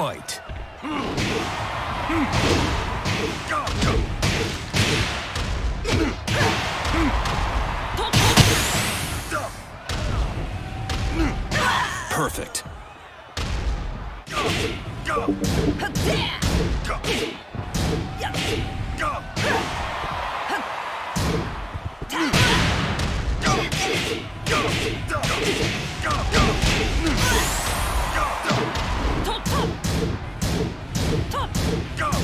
Fight. Perfect. Go! Go!